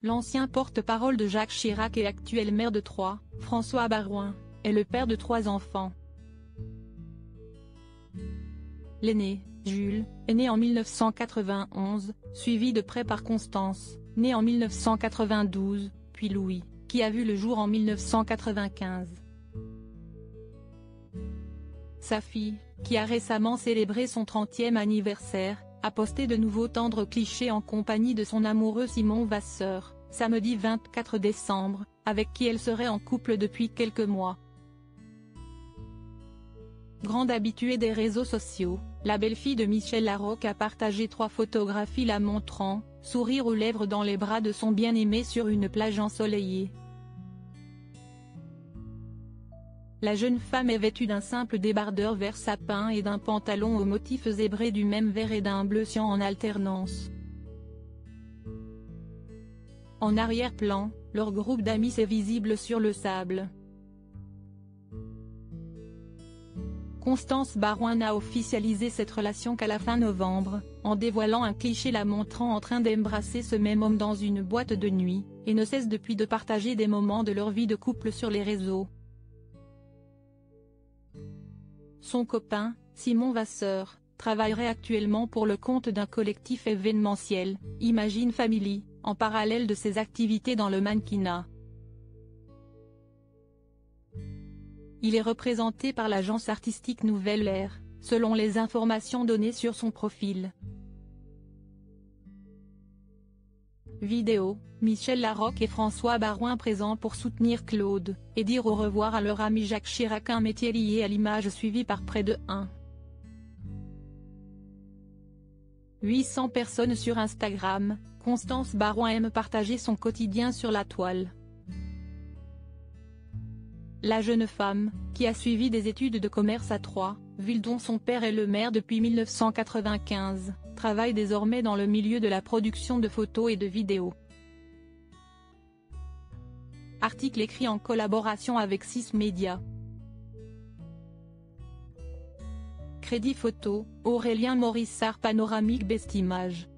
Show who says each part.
Speaker 1: L'ancien porte-parole de Jacques Chirac et actuel maire de Troyes, François Barouin, est le père de trois enfants. L'aîné, Jules, est né en 1991, suivi de près par Constance, née en 1992, puis Louis, qui a vu le jour en 1995. Sa fille, qui a récemment célébré son 30e anniversaire, a posté de nouveaux tendres clichés en compagnie de son amoureux Simon Vasseur, samedi 24 décembre, avec qui elle serait en couple depuis quelques mois. Grande habituée des réseaux sociaux, la belle-fille de Michel Larocque a partagé trois photographies la montrant, sourire aux lèvres dans les bras de son bien-aimé sur une plage ensoleillée. La jeune femme est vêtue d'un simple débardeur vert sapin et d'un pantalon aux motifs zébrés du même vert et d'un bleu cyan en alternance. En arrière-plan, leur groupe d'amis est visible sur le sable. Constance Barouin n'a officialisé cette relation qu'à la fin novembre, en dévoilant un cliché la montrant en train d'embrasser ce même homme dans une boîte de nuit, et ne cesse depuis de partager des moments de leur vie de couple sur les réseaux. Son copain, Simon Vasseur, travaillerait actuellement pour le compte d'un collectif événementiel, Imagine Family, en parallèle de ses activités dans le mannequinat. Il est représenté par l'agence artistique Nouvelle Air, selon les informations données sur son profil. Vidéo, Michel Larocque et François Barouin présents pour soutenir Claude, et dire au revoir à leur ami Jacques Chirac un métier lié à l'image suivi par près de 1. 800 personnes sur Instagram, Constance Barouin aime partager son quotidien sur la toile. La jeune femme, qui a suivi des études de commerce à Troyes, ville dont son père est le maire depuis 1995, travaille désormais dans le milieu de la production de photos et de vidéos. Article écrit en collaboration avec 6 médias. Crédit photo, Aurélien Morissard Panoramique Best Image.